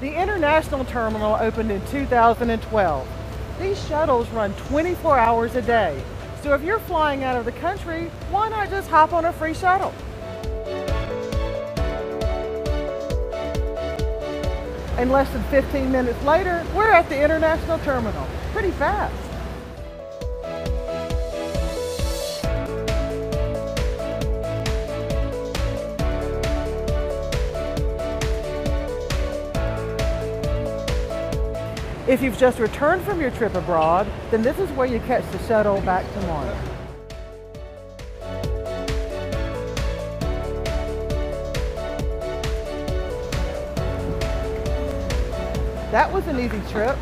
The International Terminal opened in 2012. These shuttles run 24 hours a day. So if you're flying out of the country, why not just hop on a free shuttle? And less than 15 minutes later, we're at the International Terminal. Pretty fast. If you've just returned from your trip abroad, then this is where you catch the shuttle back to MARTA. That was an easy trip.